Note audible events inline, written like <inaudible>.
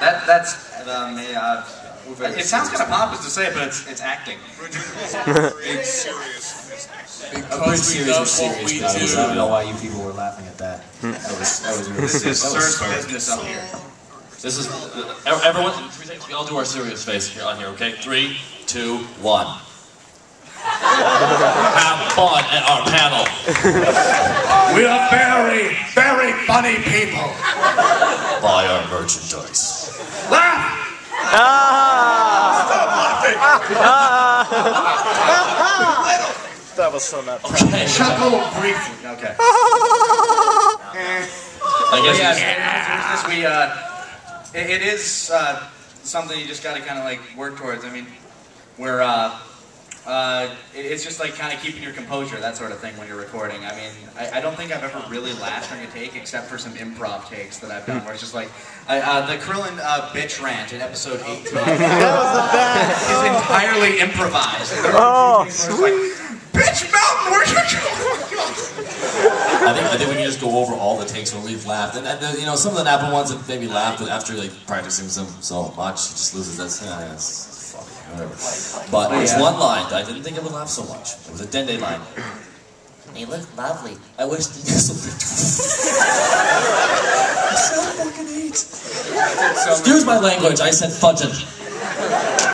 That that's um, yeah. It sounds kind of pompous to say it, but it's it's acting. <laughs> Big serious A big Because we love serious what we do. I don't know why you people were laughing at that. That was that was really This is that was Sir's business up here. This is uh, everyone. in Three seconds. We all do our serious face here on here. Okay. Three, two, one. <laughs> Have fun at our panel. We are very, very funny people. Buy our merchandise. Laugh! <laughs> That was so not. <laughs> Okay. Chuckle briefly. Okay. I guess. yeah, it's- this we uh, it, it is uh, something you just got to kind of like work towards. I mean, we're. uh, it, it's just like kind of keeping your composure, that sort of thing when you're recording. I mean, I, I don't think I've ever really laughed during a take except for some improv takes that I've done where it's just like I, uh, the Krillin uh, bitch rant in episode 18 <laughs> That was the best. is entirely improvised. Oh, are a few things where it's like, bitch mountain, where's your you? I think I think we can just go over all the takes where we've laughed, and, and uh, you know some of the Nappa ones that maybe laughed, but after like practicing them so much, it just loses that. Yeah, it's, it's whatever. But oh, there's one line that I didn't think I would laugh so much. It was a Dende line. They look lovely. I wish the so fucking hate. Excuse my language. I said fudging.